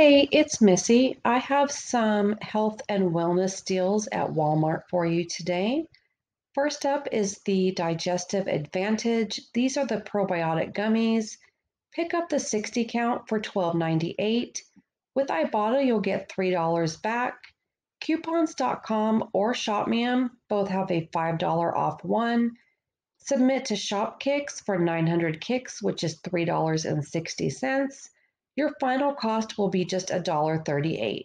Hey, it's Missy. I have some health and wellness deals at Walmart for you today. First up is the Digestive Advantage. These are the probiotic gummies. Pick up the 60 count for $12.98. With Ibotta, you'll get $3 back. Coupons.com or ShopMium both have a $5 off one. Submit to ShopKicks for 900 kicks, which is $3.60 your final cost will be just $1.38.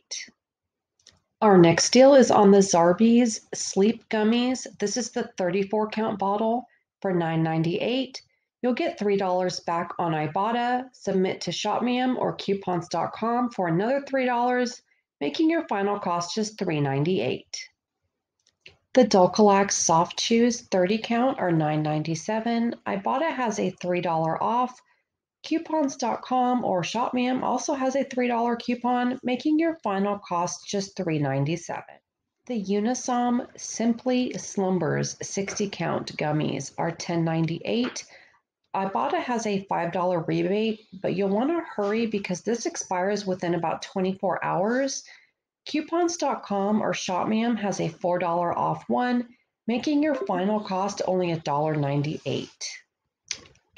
Our next deal is on the Zarbee's Sleep Gummies. This is the 34 count bottle for $9.98. You'll get $3 back on Ibotta. Submit to ShopMium or coupons.com for another $3, making your final cost just $3.98. The Dulcolax Soft Chews 30 count are $9.97. Ibotta has a $3 off Coupons.com or ShopMium also has a $3 coupon, making your final cost just $3.97. The Unisom Simply Slumbers 60 count gummies are $10.98. Ibotta has a $5 rebate, but you'll want to hurry because this expires within about 24 hours. Coupons.com or ShopMium has a $4 off one, making your final cost only $1.98.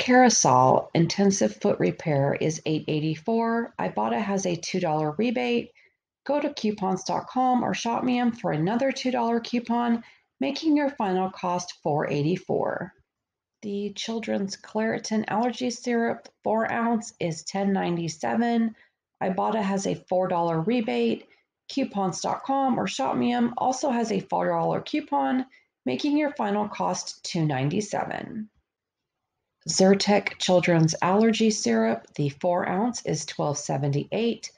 Kerasal Intensive Foot Repair is $8.84. Ibotta has a $2 rebate. Go to coupons.com or ShopMium for another $2 coupon, making your final cost $4.84. The Children's Claritin Allergy Syrup 4 ounce is $10.97. Ibotta has a $4 rebate. Coupons.com or ShopMium also has a $4 coupon, making your final cost $2.97. Zyrtec Children's Allergy Syrup, the 4 ounce is $12.78.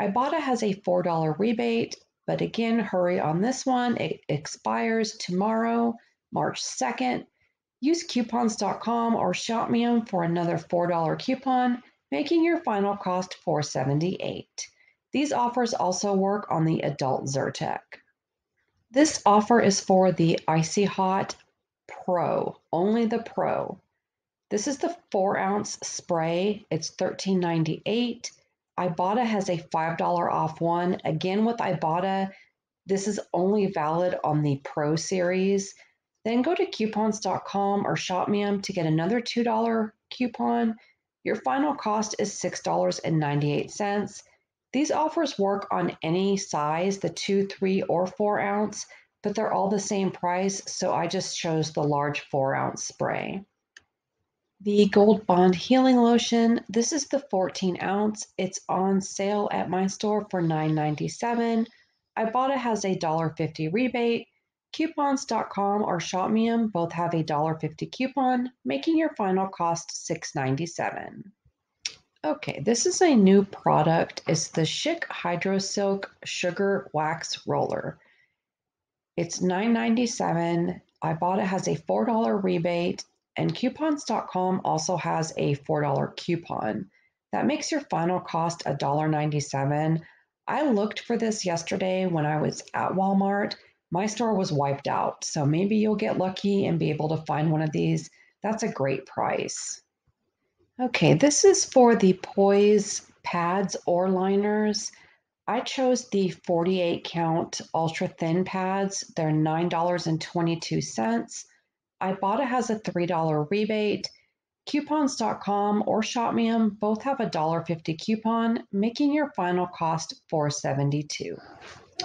Ibotta has a $4 rebate, but again, hurry on this one. It expires tomorrow, March 2nd. Use coupons.com or ShopMium for another $4 coupon, making your final cost $4.78. These offers also work on the adult Zyrtec. This offer is for the Icy Hot Pro, only the Pro. This is the four ounce spray. It's $13.98. Ibotta has a $5 off one. Again, with Ibotta, this is only valid on the Pro series. Then go to coupons.com or ShopMium to get another $2 coupon. Your final cost is $6.98. These offers work on any size, the 2, 3, or 4 ounce, but they're all the same price, so I just chose the large 4 ounce spray. The Gold Bond Healing Lotion. This is the 14 ounce. It's on sale at my store for $9.97. It has a $1.50 rebate. Coupons.com or ShopMium both have a $1.50 coupon, making your final cost $6.97. Okay, this is a new product. It's the Schick Hydro Silk Sugar Wax Roller. It's $9.97. It has a $4 rebate and coupons.com also has a $4 coupon. That makes your final cost $1.97. I looked for this yesterday when I was at Walmart. My store was wiped out, so maybe you'll get lucky and be able to find one of these. That's a great price. Okay, this is for the Poise pads or liners. I chose the 48 count ultra thin pads. They're $9.22. Ibotta has a $3 rebate. Coupons.com or ShopMium both have a $1.50 coupon, making your final cost $4.72.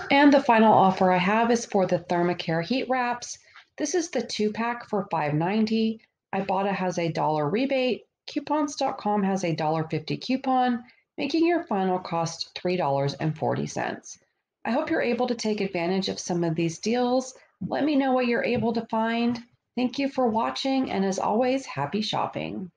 And the final offer I have is for the Thermacare heat wraps. This is the two pack for $5.90. Ibotta has a dollar rebate. Coupons.com has a $1.50 coupon, making your final cost $3.40. I hope you're able to take advantage of some of these deals. Let me know what you're able to find. Thank you for watching, and as always, happy shopping.